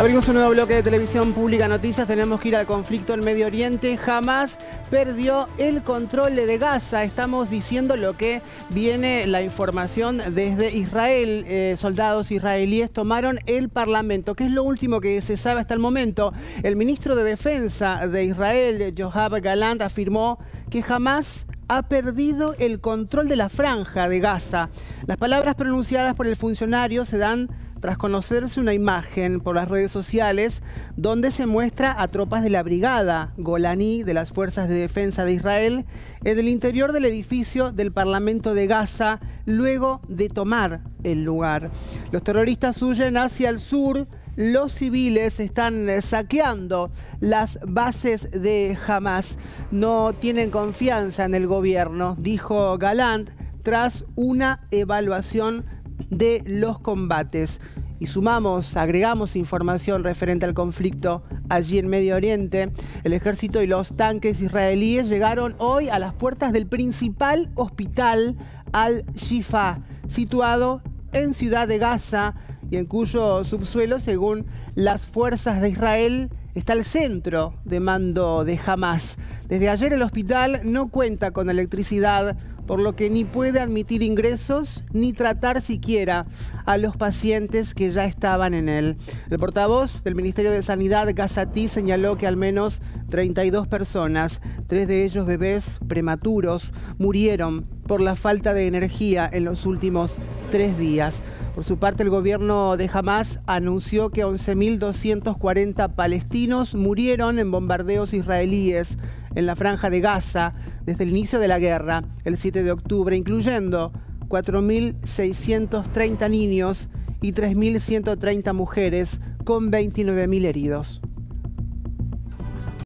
Abrimos un nuevo bloque de televisión pública noticias. Tenemos que ir al conflicto en Medio Oriente. Jamás perdió el control de Gaza. Estamos diciendo lo que viene la información desde Israel. Eh, soldados israelíes tomaron el Parlamento, que es lo último que se sabe hasta el momento. El ministro de Defensa de Israel, Yoav Galant, afirmó que jamás ha perdido el control de la franja de Gaza. Las palabras pronunciadas por el funcionario se dan tras conocerse una imagen por las redes sociales donde se muestra a tropas de la brigada Golani de las Fuerzas de Defensa de Israel en el interior del edificio del Parlamento de Gaza luego de tomar el lugar. Los terroristas huyen hacia el sur. Los civiles están saqueando las bases de Hamas. No tienen confianza en el gobierno, dijo Galant tras una evaluación de los combates. Y sumamos, agregamos información referente al conflicto allí en Medio Oriente. El ejército y los tanques israelíes llegaron hoy a las puertas del principal hospital Al-Shifa, situado en Ciudad de Gaza y en cuyo subsuelo, según las fuerzas de Israel, está el centro de mando de Hamas. Desde ayer el hospital no cuenta con electricidad, por lo que ni puede admitir ingresos ni tratar siquiera a los pacientes que ya estaban en él. El portavoz del Ministerio de Sanidad, Gazatí, señaló que al menos 32 personas, tres de ellos bebés prematuros, murieron por la falta de energía en los últimos tres días. Por su parte, el gobierno de Hamas anunció que 11.240 palestinos murieron en bombardeos israelíes en la franja de Gaza desde el inicio de la guerra, el 7 de octubre, incluyendo 4.630 niños y 3.130 mujeres con 29.000 heridos.